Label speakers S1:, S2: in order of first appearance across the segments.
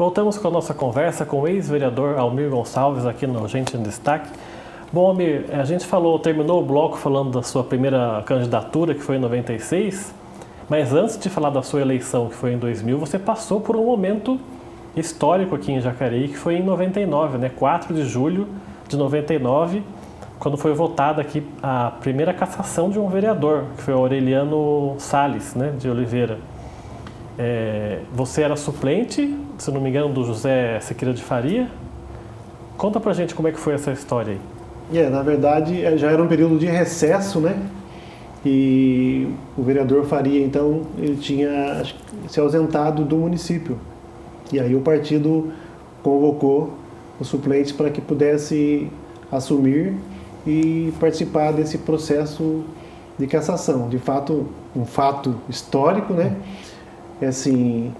S1: Voltamos com a nossa conversa com o ex-vereador Almir Gonçalves aqui no Gente em Destaque. Bom, Almir, a gente falou, terminou o bloco falando da sua primeira candidatura, que foi em 96, mas antes de falar da sua eleição, que foi em 2000, você passou por um momento histórico aqui em Jacareí, que foi em 99, né? 4 de julho de 99, quando foi votada aqui a primeira cassação de um vereador, que foi o Aureliano Sales, né, de Oliveira. É, você era suplente, se não me engano, do José Sequeira de Faria. Conta pra gente como é que foi essa história aí.
S2: É, na verdade, é, já era um período de recesso, né? E o vereador Faria, então, ele tinha se ausentado do município. E aí o partido convocou os suplentes para que pudesse assumir e participar desse processo de cassação. De fato, um fato histórico, né? é assim,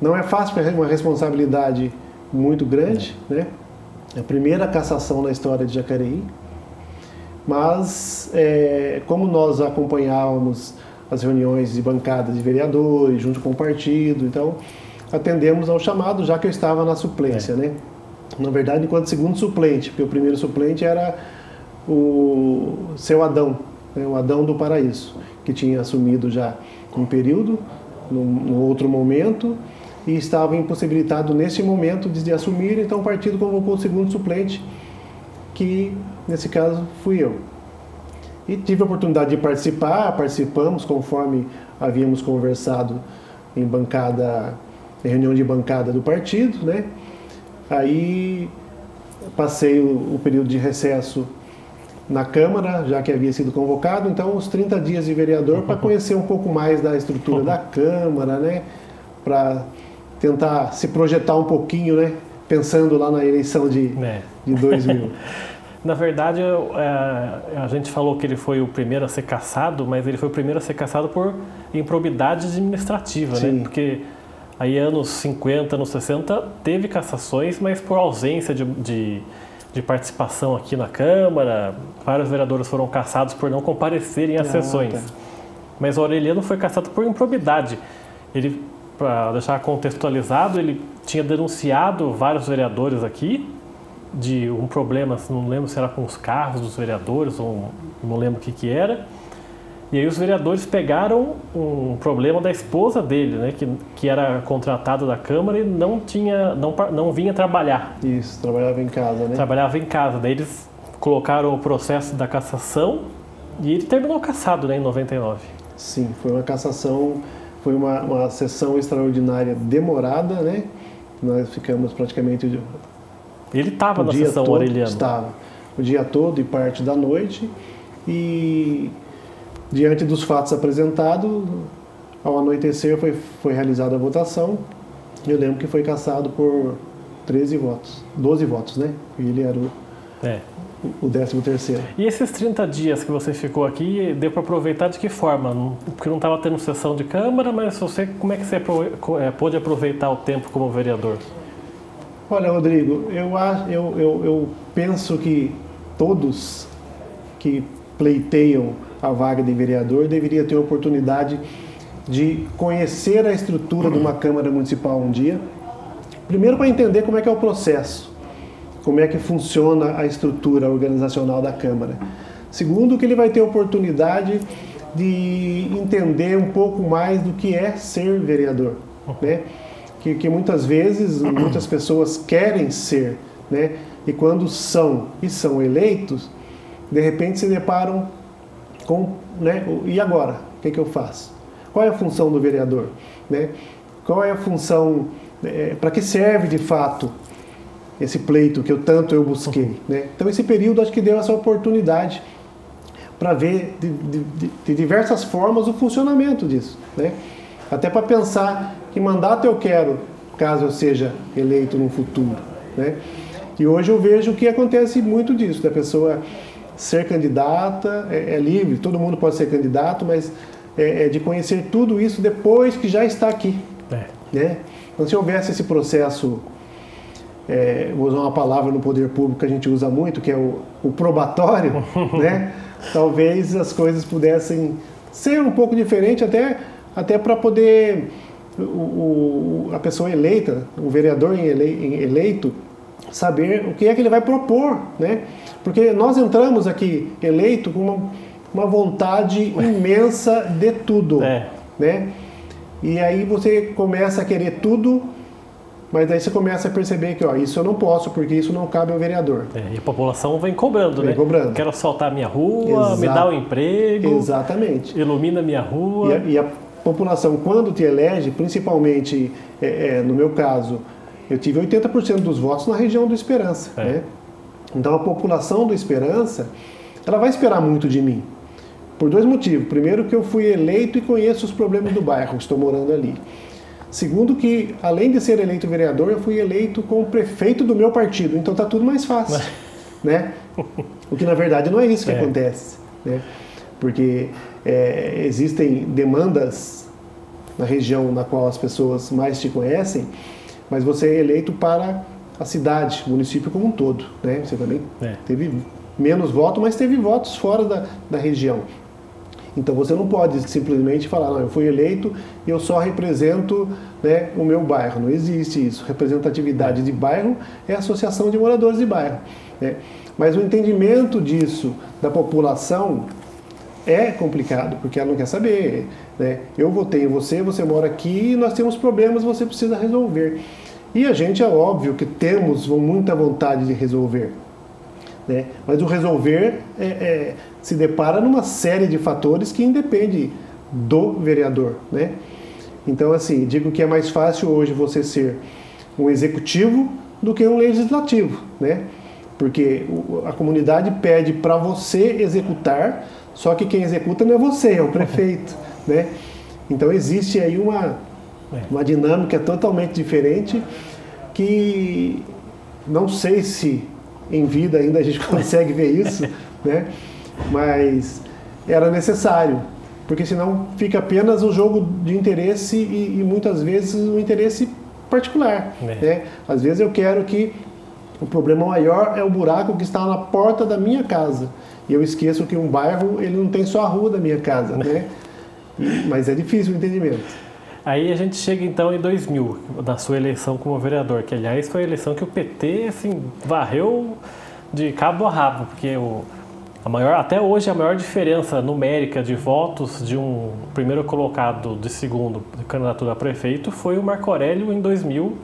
S2: não é fácil, é uma responsabilidade muito grande, é. né? É a primeira cassação na história de Jacareí. Mas, é, como nós acompanhávamos as reuniões de bancada de vereadores, junto com o partido, então atendemos ao chamado, já que eu estava na suplência, é. né? Na verdade, enquanto segundo suplente, porque o primeiro suplente era o seu Adão, né? o Adão do Paraíso, que tinha assumido já um período num, num outro momento e estava impossibilitado nesse momento de, de assumir, então o partido convocou o segundo suplente, que nesse caso fui eu. E tive a oportunidade de participar, participamos conforme havíamos conversado em bancada, em reunião de bancada do partido, né? Aí passei o, o período de recesso na Câmara, já que havia sido convocado, então os 30 dias de vereador para conhecer um pouco mais da estrutura da Câmara, né? Para tentar se projetar um pouquinho, né? Pensando lá na eleição de, é. de 2000.
S1: Na verdade, é, a gente falou que ele foi o primeiro a ser caçado, mas ele foi o primeiro a ser caçado por improbidade administrativa, né? Sim. né? Porque aí anos 50, anos 60, teve cassações, mas por ausência de, de de participação aqui na Câmara. Vários vereadores foram caçados por não comparecerem às ah, sessões. Tá. Mas o Aureliano foi caçado por improbidade. Ele, para deixar contextualizado, ele tinha denunciado vários vereadores aqui de um problema, não lembro se era com os carros dos vereadores ou não lembro o que que era e aí os vereadores pegaram um problema da esposa dele, né, que, que era contratada da Câmara e não tinha, não, não vinha trabalhar.
S2: Isso, trabalhava em casa, né?
S1: Trabalhava em casa. Daí eles colocaram o processo da cassação e ele terminou cassado, né, em 99.
S2: Sim, foi uma cassação, foi uma, uma sessão extraordinária demorada, né? Nós ficamos praticamente
S1: ele estava na sessão todo, Aureliano.
S2: Estava. O dia todo e parte da noite. E Diante dos fatos apresentados, ao anoitecer foi, foi realizada a votação. Eu lembro que foi cassado por 13 votos, 12 votos, né? Ele era o, é. O 13 terceiro.
S1: E esses 30 dias que você ficou aqui, deu para aproveitar de que forma? Porque não estava tendo sessão de Câmara, mas você, como é que você é, pôde aproveitar o tempo como vereador?
S2: Olha, Rodrigo, eu, eu, eu, eu penso que todos que pleiteiam a vaga de vereador deveria ter a oportunidade de conhecer a estrutura de uma Câmara Municipal um dia. Primeiro para entender como é que é o processo, como é que funciona a estrutura organizacional da Câmara. Segundo, que ele vai ter oportunidade de entender um pouco mais do que é ser vereador, né? Que, que muitas vezes muitas pessoas querem ser, né? E quando são e são eleitos, de repente se deparam com, né, e agora? O que, que eu faço? Qual é a função do vereador? Né? Qual é a função, é, para que serve de fato esse pleito que eu tanto eu busquei? Né? Então esse período acho que deu essa oportunidade para ver de, de, de, diversas formas o funcionamento disso. Né? Até para pensar que mandato eu quero caso eu seja eleito no futuro. Né? E hoje eu vejo que acontece muito disso, da pessoa ser candidata, é, é, livre, todo mundo pode ser candidato, mas é, é, de conhecer tudo isso depois que já está aqui. É. Né? Então, se houvesse esse processo, é, vou usar uma palavra no poder público que a gente usa muito, que é o, o probatório, né? talvez as coisas pudessem ser um pouco diferentes, até, até para poder o, o, a pessoa eleita, o vereador eleito, saber o que é que ele vai propor, né? Porque nós entramos aqui eleito com uma, uma vontade imensa de tudo, é. né? E aí você começa a querer tudo, mas daí você começa a perceber que, ó, isso eu não posso, porque isso não cabe ao vereador.
S1: É, e a população vem cobrando,
S2: vem
S1: né?
S2: cobrando.
S1: Quero asfaltar minha rua, me dá o um emprego.
S2: Exatamente.
S1: Ilumina minha rua.
S2: E a, e a população, quando te elege, principalmente, é, é, no meu caso, eu tive 80% dos votos na região do Esperança. É. Né? Então a população do Esperança, ela vai esperar muito de mim. Por dois motivos. Primeiro, que eu fui eleito e conheço os problemas do bairro, estou morando ali. Segundo, que além de ser eleito vereador, eu fui eleito como prefeito do meu partido, então está tudo mais fácil. né? O que na verdade não é isso que é. acontece. Né? Porque é, existem demandas na região na qual as pessoas mais te conhecem, mas você é eleito para a cidade, o município como um todo. Né? Você também é. teve menos votos, mas teve votos fora da, da região. Então você não pode simplesmente falar, não, eu fui eleito e eu só represento né, o meu bairro. Não existe isso. Representatividade de bairro é associação de moradores de bairro. Né? Mas o entendimento disso da população é complicado, porque ela não quer saber. Né? Eu votei em você, você mora aqui, nós temos problemas, você precisa resolver. E a gente é óbvio que temos muita vontade de resolver. Né? Mas o resolver é, é, se depara numa série de fatores que independe do vereador. Né? Então, assim, digo que é mais fácil hoje você ser um executivo do que um legislativo, né? Porque a comunidade pede para você executar, só que quem executa não é você, é o prefeito, né? Então existe aí uma, uma dinâmica totalmente diferente que não sei se em vida ainda a gente consegue ver isso, né? Mas era necessário, porque senão fica apenas um jogo de interesse e, e muitas vezes um interesse particular. É. Né? Às vezes eu quero que o problema maior é o buraco que está na porta da minha casa. E eu esqueço que um bairro ele não tem só a rua da minha casa, né? Mas é difícil o entendimento.
S1: Aí a gente chega então em 2000, da sua eleição como vereador, que aliás foi a eleição que o PT assim, varreu de cabo a rabo, porque o, a maior, até hoje a maior diferença numérica de votos de um primeiro colocado de segundo de candidatura a prefeito foi o Marco Aurélio em 2000,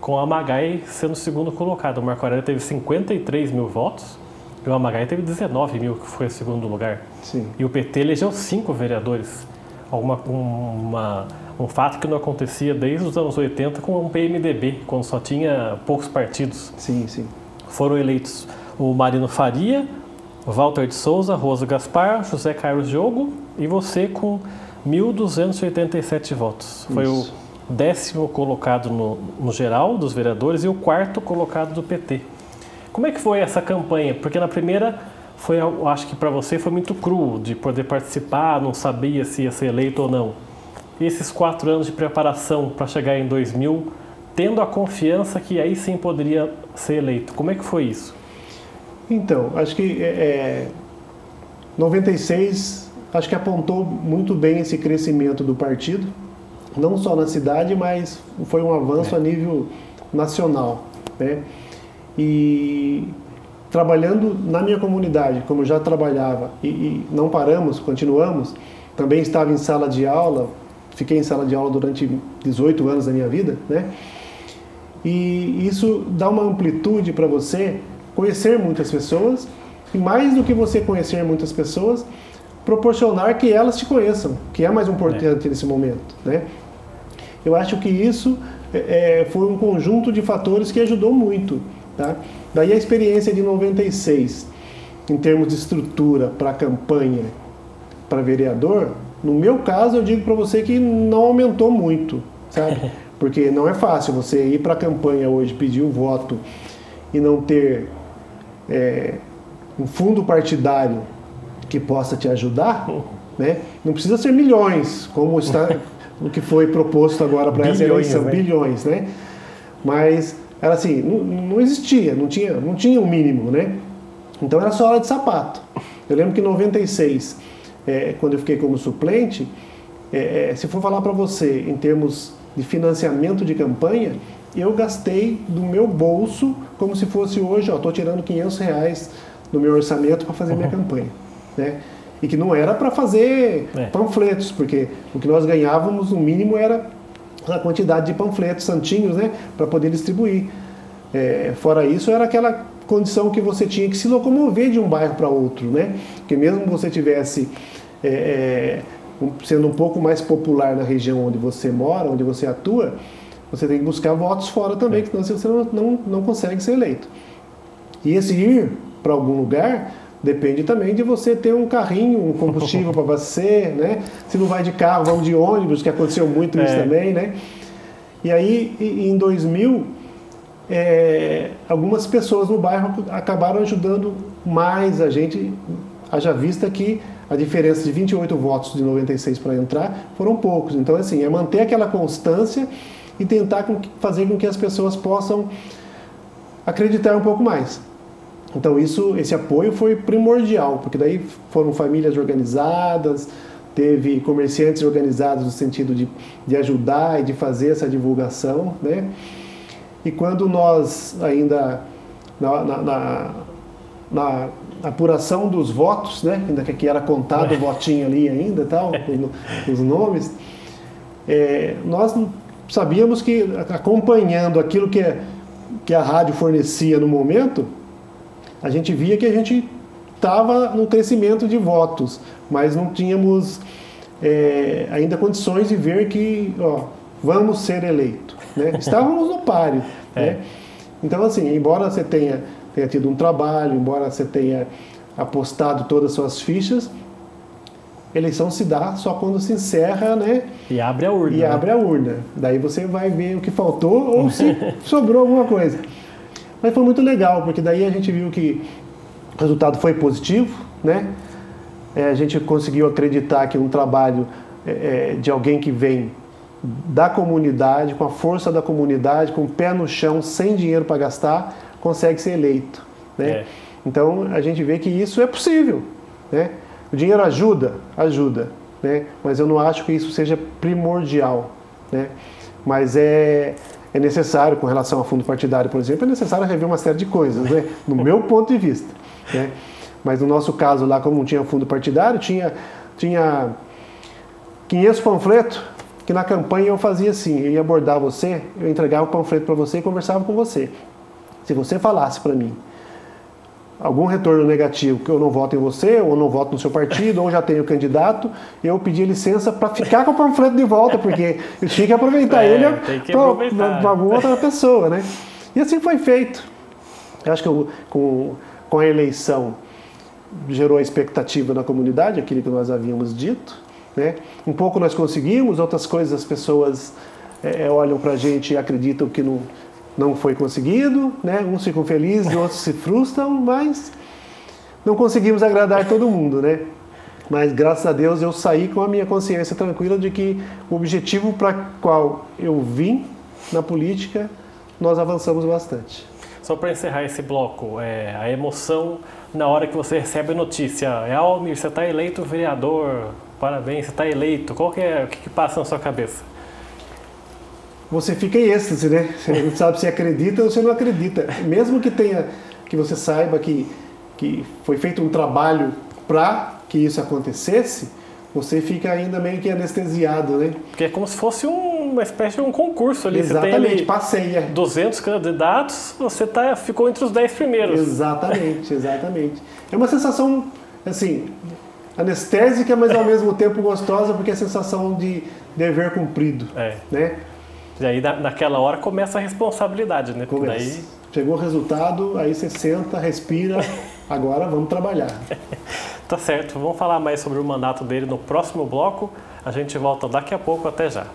S1: com a Magai sendo segundo colocado. O Marco Aurélio teve 53 mil votos e o Amagai teve 19 mil, que foi o segundo lugar.
S2: Sim.
S1: E o PT elegeu cinco vereadores. Uma, uma um fato que não acontecia desde os anos 80 com o PMDB, quando só tinha poucos partidos.
S2: Sim, sim.
S1: Foram eleitos o Marino Faria, Walter de Souza, Rosa Gaspar, José Carlos Diogo e você com 1.287 votos. Isso. Foi o décimo colocado no, no geral dos vereadores e o quarto colocado do PT. Como é que foi essa campanha? Porque na primeira foi, acho que para você foi muito cru de poder participar, não sabia se ia ser eleito ou não e esses quatro anos de preparação para chegar em 2000, tendo a confiança que aí sim poderia ser eleito. Como é que foi isso?
S2: Então, acho que é, 96 é, acho que apontou muito bem esse crescimento do partido, não só na cidade, mas foi um avanço é. a nível nacional. Né? E trabalhando na minha comunidade, como já trabalhava, e, e não paramos, continuamos, também estava em sala de aula, fiquei em sala de aula durante 18 anos da minha vida, né? E isso dá uma amplitude para você conhecer muitas pessoas e mais do que você conhecer muitas pessoas, proporcionar que elas te conheçam, que é mais importante é. nesse momento, né? Eu acho que isso é, é foi um conjunto de fatores que ajudou muito, tá? Daí a experiência de 96, em termos de estrutura para campanha para vereador, no meu caso, eu digo para você que não aumentou muito, sabe? Porque não é fácil você ir para a campanha hoje, pedir o um voto e não ter é, um fundo partidário que possa te ajudar, né? Não precisa ser milhões, como está o que foi proposto agora para essa eleição, né? bilhões, né? Mas era assim, não, não, existia, não tinha, não tinha um mínimo, né? Então era só hora de sapato. Eu lembro que em 96 é, quando eu fiquei como suplente, é, é, se for falar para você em termos de financiamento de campanha, eu gastei do meu bolso como se fosse hoje, ó, estou tirando 500 reais do meu orçamento para fazer uhum. minha campanha, né? E que não era para fazer é. panfletos, porque o que nós ganhávamos, no mínimo, era a quantidade de panfletos santinhos, né, para poder distribuir. É, fora isso, era aquela condição que você tinha que se locomover de um bairro para outro, né? Que mesmo você tivesse é, é sendo um pouco mais popular na região onde você mora, onde você atua, você tem que buscar votos fora também, é. senão você não, não, não consegue ser eleito. E esse ir para algum lugar depende também de você ter um carrinho, um combustível para abastecer, né? Se não vai de carro, vamos de ônibus, que aconteceu muito é. isso também, né? E aí, em 2000, é, algumas pessoas no bairro acabaram ajudando mais a gente, haja vista que a diferença de 28 votos de 96 para entrar foram poucos. Então, assim, é manter aquela constância e tentar fazer com que as pessoas possam acreditar um pouco mais. Então, isso, esse apoio foi primordial, porque daí foram famílias organizadas, teve comerciantes organizados no sentido de, de ajudar e de fazer essa divulgação, né? E quando nós ainda na, na, na, na apuração dos votos, né? Ainda que era contado o votinho ali ainda, tal, os nomes, é, nós sabíamos que acompanhando aquilo que, que a rádio fornecia no momento, a gente via que a gente estava no crescimento de votos, mas não tínhamos é, ainda condições de ver que ó, vamos ser eleito. Né? Estávamos no páreo. É. Né? Então, assim, embora você tenha, tenha tido um trabalho, embora você tenha apostado todas as suas fichas, eleição se dá só quando se encerra, né?
S1: E abre a urna.
S2: E
S1: né?
S2: abre a urna. Daí você vai ver o que faltou ou se sobrou alguma coisa. Mas foi muito legal, porque daí a gente viu que o resultado foi positivo, né? É, a gente conseguiu acreditar que um trabalho é, é de alguém que vem da comunidade, com a força da comunidade, com o pé no chão, sem dinheiro para gastar, consegue ser eleito. Né? É. Então a gente vê que isso é possível. Né? O dinheiro ajuda? Ajuda. Né? Mas eu não acho que isso seja primordial. Né? Mas é, é necessário, com relação ao fundo partidário, por exemplo, é necessário rever uma série de coisas, né? no meu ponto de vista. Né? Mas no nosso caso lá, como não tinha fundo partidário, tinha, tinha 500 panfletos que na campanha eu fazia assim, eu ia abordar você, eu entregava o panfleto para você e conversava com você. Se você falasse para mim algum retorno negativo, que eu não voto em você, ou não voto no seu partido, ou já tenho candidato, eu pedi licença para ficar com o panfleto de volta, porque eu tinha que aproveitar é, ele para alguma outra pessoa, né? E assim foi feito. Eu acho que eu, com, com a eleição gerou a expectativa na comunidade, aquilo que nós havíamos dito, né? Um pouco nós conseguimos, outras coisas as pessoas é, é olham para a gente e acreditam que não, não foi conseguido, né? uns ficam felizes, outros se frustram, mas não conseguimos agradar todo mundo. Né? Mas graças a Deus eu saí com a minha consciência tranquila de que o objetivo para qual eu vim na política, nós avançamos bastante.
S1: Só para encerrar esse bloco, é, a emoção na hora que você recebe a notícia, é Almir, você está eleito vereador, parabéns, você está eleito. Qual que é, o que, que, passa na sua cabeça?
S2: Você fica em êxtase, né? Você não sabe se acredita ou se não acredita. Mesmo que tenha, que você saiba que, que foi feito um trabalho para que isso acontecesse, você fica ainda meio que anestesiado, né?
S1: Porque é como se fosse um, uma espécie de um concurso ali.
S2: Exatamente, você tem ali passeia.
S1: 200 candidatos, você tá, ficou entre os 10 primeiros.
S2: Exatamente, exatamente. É uma sensação, assim, anestésica, mas ao mesmo tempo gostosa, porque é a sensação de dever cumprido. É. Né?
S1: E aí na, naquela hora começa a responsabilidade, né?
S2: Porque Daí... Chegou o resultado, aí você senta, respira, agora vamos trabalhar.
S1: tá certo, vamos falar mais sobre o mandato dele no próximo bloco. A gente volta daqui a pouco, até já.